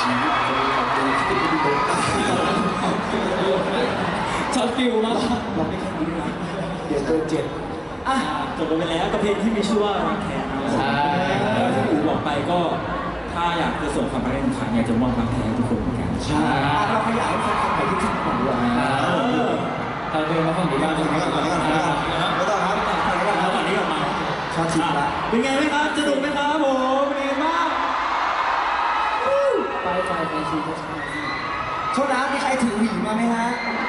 ชีวิตเคยทำตัวที่ไม่ดีเลยช็อตฟิลมากเราไม่แค่นี้นะเดี๋ยวเกินเจ็ดอะจบไปแล้วกับเพลงที่มีชื่อว่ารักแท้นะใช่ที่อู๋บอกไปก็ถ้าอยากจะส่งความรักให้ทุกครั้งอยากจะมอบรักแท้ทุกคนเหมือนกันใช่เราขยายให้คนทำไปที่ที่ของเราเราเดินมาฝั่งนี้กันก่อนก่อนก่อนก่อนไม่ต้องครับแล้วตอนนี้ออกมาชอบชิมละเป็นไงไหมครับสนุกไหมครับผมเป็นไงบ้าง ไปไปไปชีก็ใช่โทษนะมีใครถือหวีมาไหมฮะ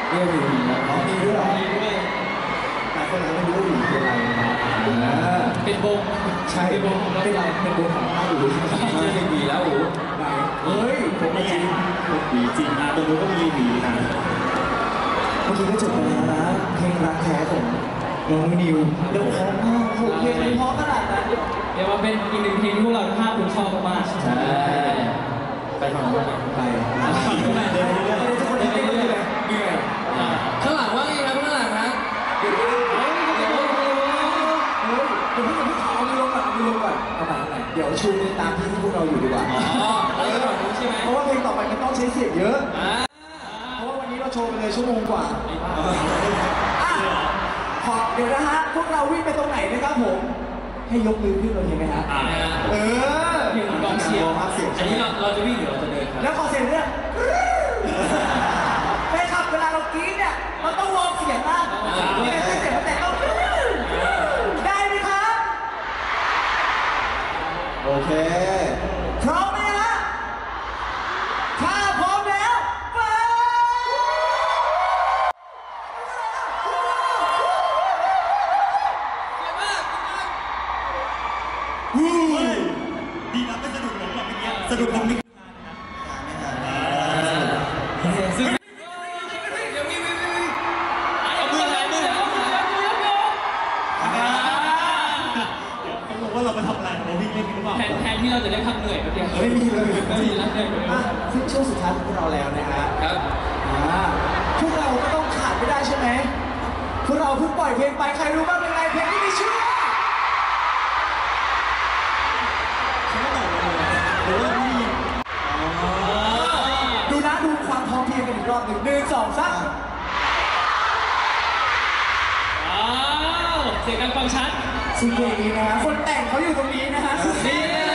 เรียกถึงแล้วอ๋อมีด้วยเหรอมีด้วยหลายคนอาจจะไม่รู้ว่าหวีคืออะไรนะอ่าเป็นวงใช่เป็นเป็นไรเป็นวงของข้าวหวีเจอหวีแล้วโอ้ไหนเฮ้ยผมไม่จริงหวีจริงนะตรงนู้นก็มีหวีนะเมื่อกี้ก็จบไปแล้วนะเพลงรักแท้ของน้องนิวเดี๋ยวเพราะมากโอ้โหเพลงมันเพราะขนาดนั้นเดี๋ยวมาเป็นอีกหนึ่งเพลงที่พวกเราทั้งห้าคนชอบมากๆ ใช่ ฝั่งนู้นไปฝั่งนู้นไหนเดินเรื่อยทุกคนได้เต้นเลยเหนื่อยข้างหลังว่าไงครับข้างหลังครับเดี๋ยวเดี๋ยวเฮ้ยเดี๋ยวเฮ้ยเดี๋ยวเพิ่งเพิ่งเอามือลงก่อนเอามือลงก่อนเอาไปเอาไปเดี๋ยวชูมือตามที่ที่พวกเราอยู่ดีกว่าอ๋อแล้วก็ฝั่งนู้ใช่ไหมเพราะว่าเพลงต่อไปมันต้องใช้เสียงเยอะเพราะว่าวันนี้เราโชว์ไปเลยชั่วโมงกว่าขอเดี๋ยวนะฮะพวกเราวิ่งไปตรงไหนนะครับผมให้ยกมือขึ้นเลยเห็นไหมฮะเออ เพลงของกองเชียร์ครับเสียงอันนี้เราเราจะวิ่งหรือเราจะเดินครับแล้วขอเสียงเนี่ยแฟนคลับเวลาเรากรี๊ดเนี่ยมันต้องวอร์มเสียงนะไม่งั้นเสียงมันแตกต้องได้ไหมครับ โอเค เราเพิ่งปล่อยเพลงไปใครรู้บ้างเป็นไงเพลงที่มีชื่อว่าฉันก็ตอบเลยหรือว่าไม่ยินดูนะดูความพร้อมเพรียงกันอีกรอบหนึ่งหนึ่งสองสามว้าว เสียงการฟังชัดซึ่งเพลงนี้นะฮะคนแต่งเขาอยู่ตรงนี้นะฮะ นี่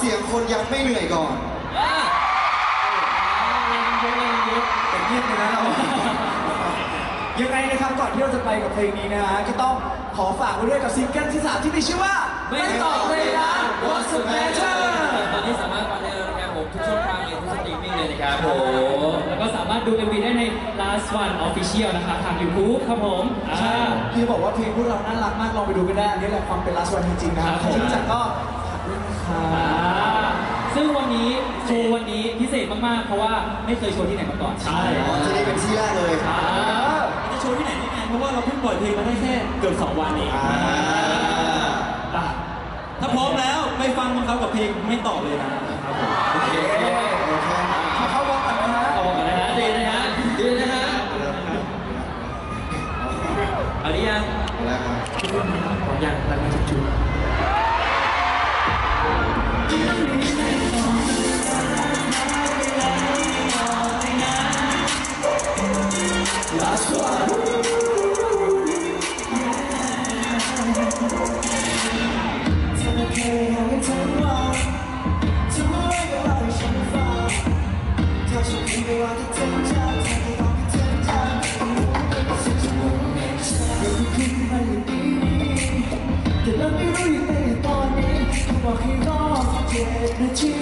เสียงคนยังไม่เหนื่อยก่อนอ่าแรงเยอะแรงเยแต่เงียบไปนะเรายังไงนะครับก่อนที่เราจะไปกับเพลงนี้นะฮะก็ต้องขอฝากไว้ด้วยกับซิงเกิลที่สามที่มีชื่อว่าไม่ตอบเลยน้า What's the matter ตอนนี้สามารถฟังได้แล้วนะครับผมทุกช่องทางเลยทุกสตรีมมิ่งเลยนะครับผมแล้วก็สามารถดู MV ได้ใน LAZ1 Official นะครับทาง YouTube ครับผมใช่พี่บอกว่าเพลงพวกเราน่ารักมากลองไปดูกันได้อันนี่แหละความเป็น last one จริงๆนะครับครับผมที่รู้จักก็ฝากด้วยนะครับอ่า ซึ่งวันนี้โชว์วันนี้พิเศษมากๆ เพราะว่าไม่เคยโชว์ที่ไหนมาก่อน ใช่อ๋อจะได้เป็นที่แรกเลยอ่าจะโชว์ที่ไหนได้ไงเพราะว่าเราเพิ่งปล่อยเพลงมาได้แค่เกือบสองวันเองอ่า อะถ้าพร้อมแล้วไปฟังมันเขากับเพลงไม่ตอบเลยนะครับผมโอเคโอเคขอเข้าวอล์กก่อนนะฮะเอาบอกก่อนนะฮะดีนะฮะดีนะฮะเอาดิยัง เอาแล้วครับผมยังรักมาจุด ๆ last อเ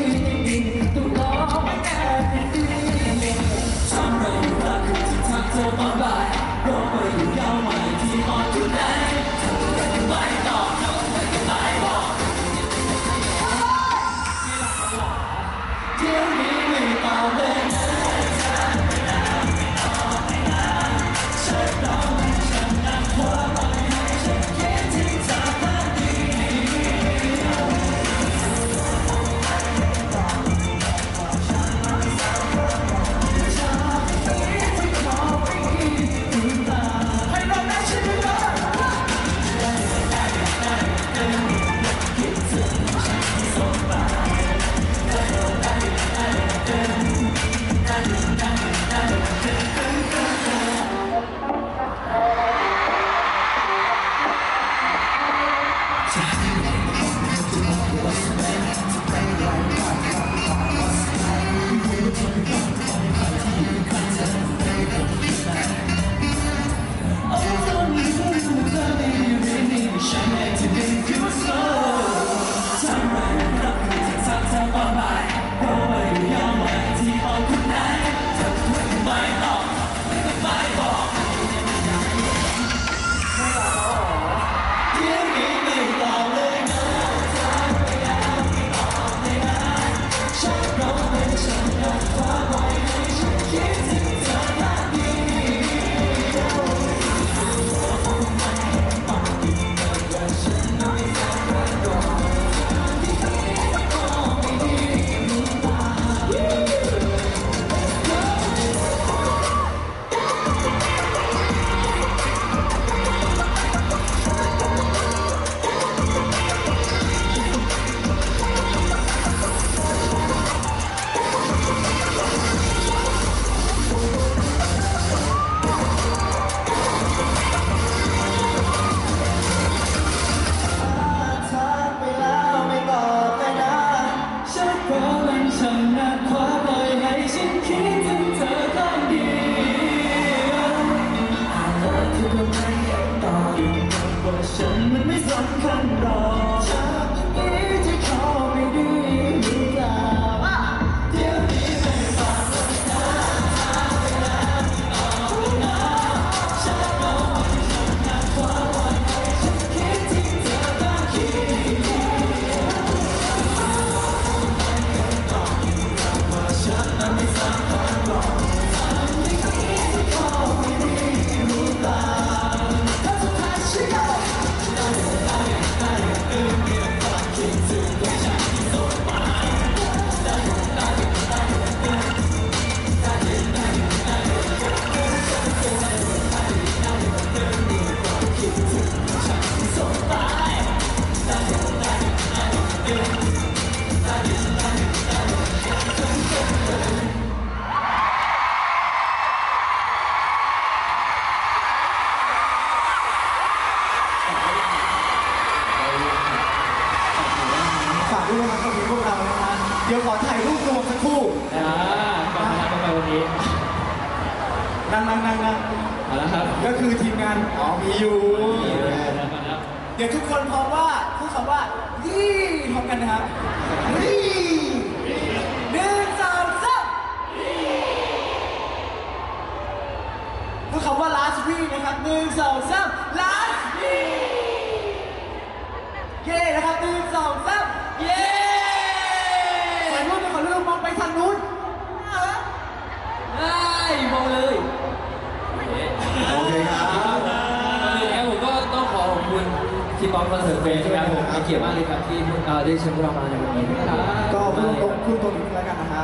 come นั่งนั่งนั่งนั่งเอาละครับก็คือทีมงานอ๋อมีอยู่แล้วกันครับเดี๋ยวทุกคนพร้อมว่าพูดคำว่ายี่พร้อมกันนะครับยี่หนึ่งสองสามพูดคำว่า last week นะครับหนึ่งสองสาม last week เย้นะครับหนึ่งสองสามเย้ขอรูปขอรูปมองไปทางนู้นได้มองเลย โอเคครับ ก่อนอื่นนะครับผมก็ต้องขอขอบคุณ T-POP Concert Fest นะครับผมเป็นเกียรติมากเลยครับที่เอ่อได้เชิญพวกเรามาในวันนี้นะครับ ก็พูดตรงพูดตรงนี้แล้วกันนะฮะ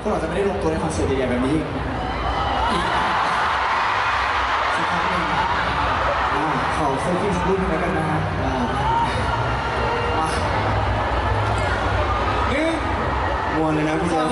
พวกเราจะไม่ได้ลงตัวในคอนเสิร์ตใหญ่ๆแบบนี้อีกสักครั้งหนึ่งอ่าขอเซลฟี่สักรูปหนึงแล้วกันนะฮะอ่ามาหนึ่งมวนเลยนะพี่สเจ้า